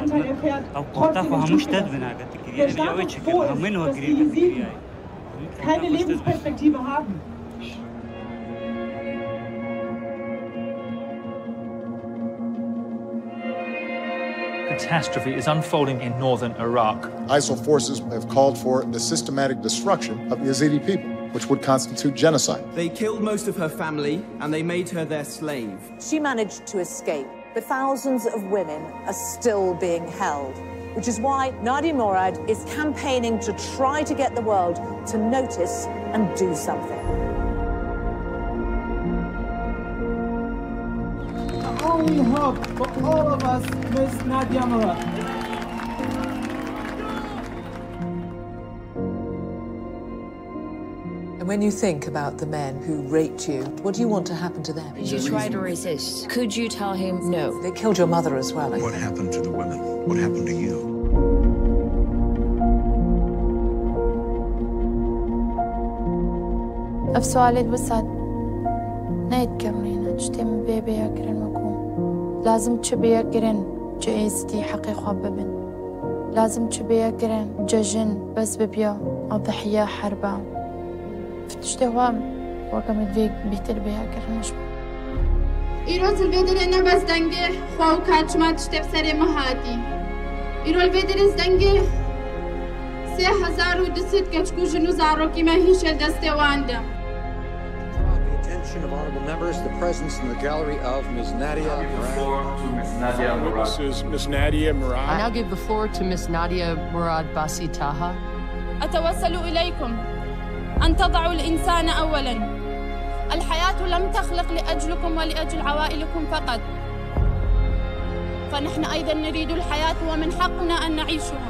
Anteil erfährt, او trotzdem کوتا خو in هم شته Stuttgart. بنا کته کې Der دی یو Status چې quo هم ist, نو dass ګری die کته Sieben کې keine Lebensperspektive haben. Catastrophe is unfolding in northern Iraq. ISIL forces have called for the systematic destruction of Yazidi people, which would constitute genocide. They killed most of her family and they made her their slave. She managed to escape, but thousands of women are still being held, which is why Nadia Murad is campaigning to try to get the world to notice and do something. Only hope for all of us, Miss Nadia Murad. when you think about the men who raped you, what do you want to happen to them? She tried to resist. Could you tell him no? They killed your mother as well. I What think. happened to the women? What happened to you? ئەف سوالێت بسات نایتکردێنە شتێم بێ بەیەگرن وەکوم لازم چ بەیەگرن جە ئێستی حەقی خوا ببن لازم چ بەیەگرن جەژن بەس ببیە ئەو دەحیا Işte huam, wakam edvek bihter beya karna shma. Իրոց վեդերը նավաս դանգե խոհ կաչմատ շտեպսերը մհատի։ Իրոլ վեդերս դանգե سه هزار و دست کچکو جنو زاروکی من هیچ دسته وانده. Attention of honorable members, the presence in the gallery of Ms. Nadia Murad. This is Ms. Nadia Murad. I now give the floor to Ms. Nadia Murad Basitaha. أتوسل إليكم أن تضعوا الإنسان أولاً. الحياة لم تخلق لأجلكم ولأجل عوائلكم فقط. فنحن أيضا نريد الحياة ومن حقنا أن نعيشها.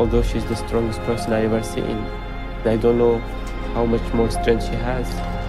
although she's the strongest person I ever seen. I don't know how much more strength she has.